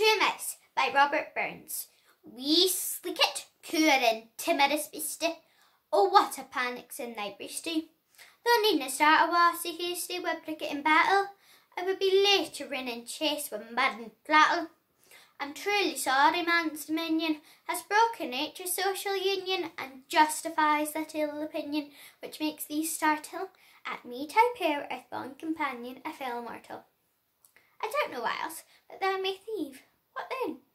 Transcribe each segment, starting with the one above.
Two Mice by Robert Burns. Wee Slicket, poor and timorous beastie. Oh, what a panic's in thy breastie. Thou needna start a wassy hasty with bricket in battle. I would be late to run and chase with mud and prattle. I'm truly sorry man's dominion has broken nature's social union and justifies that ill opinion which makes thee startle at me type here earthborn companion a fell mortal. I don't know why else, but thou may thieve.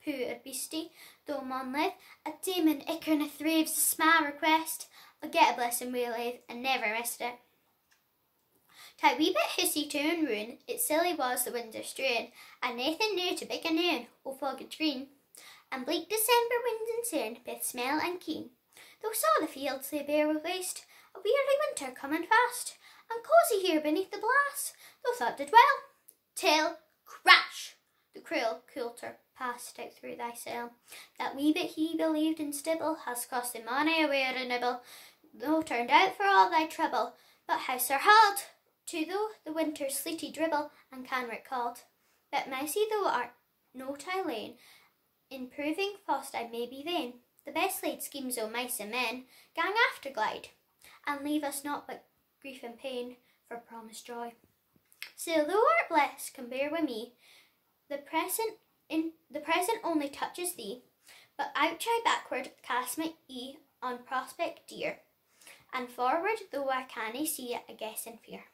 Then, poor beastie, though mon live, a demon ickern a thraves a small request, I'll get a blessing real and never missed it. Ty wee bit hissy to and ruin, it silly was the winter strain, and Nathan knew to big a noon, o fog and green. And bleak December winds and soon, both smell and keen. Though saw the fields they bare with waste, a weary winter coming fast, and cosy here beneath the blast, though thought did well, till cruel coulter passed out through thy cell. That wee bit he believed in stibble has cost him money a wear a nibble, though turned out for all thy trouble. But how Sir Halt? To thou the winter's sleety dribble and Canrick called. But mousy thou art, no I lane, in proving fast I may be vain. The best laid schemes o' mice and men gang after glide, and leave us naught but grief and pain for promised joy. Still thou art blessed, can bear with me. The present in the present only touches thee, but out I backward cast my e on prospect dear, and forward though I cannae see it, I guess in fear.